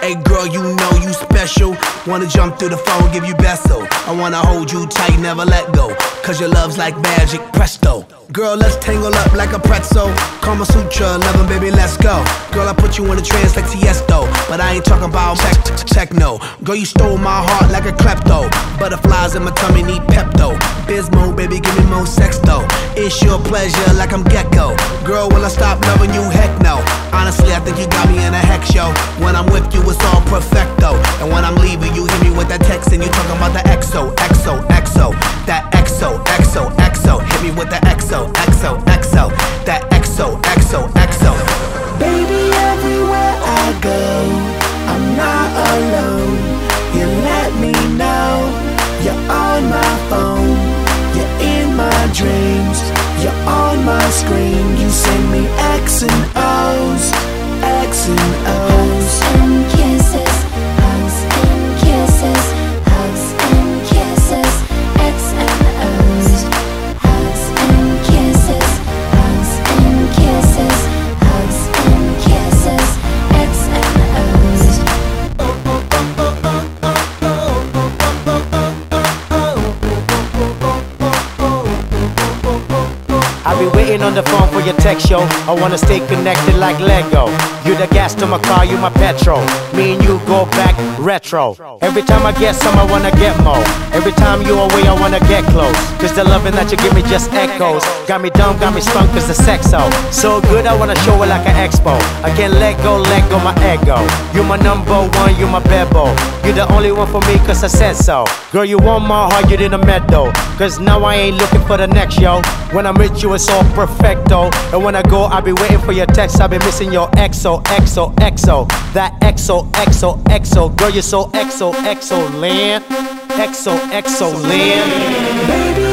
Hey girl, you know you special. Wanna jump through the phone, give you beso. I wanna hold you tight, never let go. Cause your love's like magic, presto. Girl, let's tangle up like a pretzel. Kama Sutra, loving baby, let's go. Girl, I put you in a trance like Tiesto. But I ain't talking about tech, techno. Girl, you stole my heart like a klepto. Butterflies in my tummy need Pepto. Bismol, baby, give me more sex though. It's your pleasure like I'm gecko. Girl, will I stop loving you? Heck no. Honestly, I think you got me in a heck show. When I'm with you, it's all perfecto. And when I'm leaving, you hit me with that text and you talking about the XO, XO, XO. That XO, XO, XO. Hit me with the be on the phone for your text, yo. I wanna stay connected like Lego. You the gas to my car, you my petrol. Me and you go back retro. Every time I get some, I wanna get more. Every time you away, I wanna get close. Cause the loving that you give me just echoes. Got me dumb, got me sprung, cause the sex so. So good, I wanna show it like an expo. I can't let go, let go my ego. You my number one, you my bebo. You the only one for me, cause I said so. Girl, you want my heart, you didn't medal. Cause now I ain't looking for the next, yo. When I'm with you, it's all perfecto. And when I go, I'll be waiting for your text. I'll be missing your exo, exo, exo. That exo, exo, exo. Girl, you're so exo, exo, land. Exo, exo, land. Baby,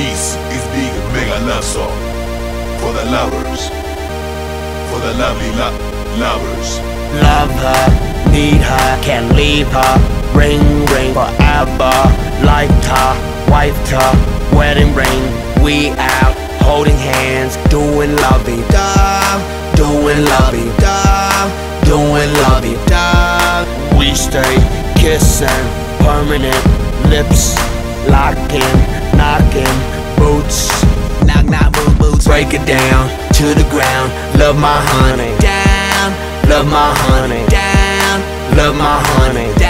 This is Big Mega Love Song for the lovers, for the lovely lo- lovers. Love her, need her, can't leave her. Ring, ring forever. Liked her, wife her, wedding ring. We out holding hands, doing lovey dove, doing lovey dove, doing lovey dove. We stay kissing, permanent lips, locking, knocking, boots. Knock, knock, boo, boots. Break it down to the ground. Love my honey. Down, Love my honey. down, Love my honey. down.